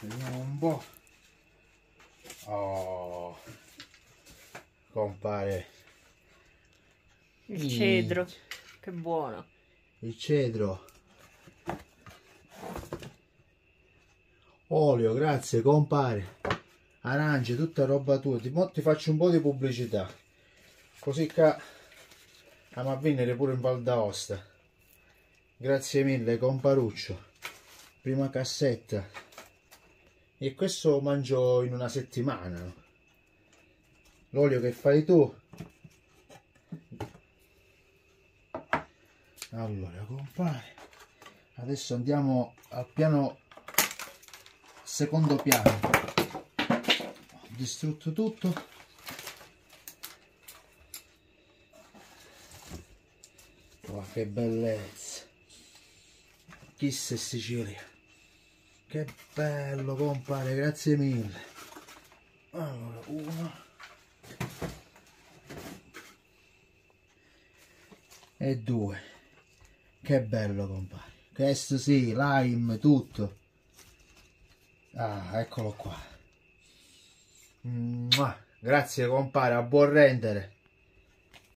vediamo un po' oh. Compare. Il cedro che buono. Il cedro. Olio grazie compare. Arance tutta roba tua. Ti, ti faccio un po' di pubblicità. Così che andiamo a venire pure in Val d'Aosta. Grazie mille comparuccio. Prima cassetta e questo mangio in una settimana. L'olio che fai tu. Allora compare. Adesso andiamo al piano secondo piano. Ho distrutto tutto. Oh, che bellezza. Chissà Sicilia che bello compare grazie mille. Allora uno. E due. Che bello compare. Questo sì lime tutto. Ah eccolo qua. Mua. grazie compare a buon rendere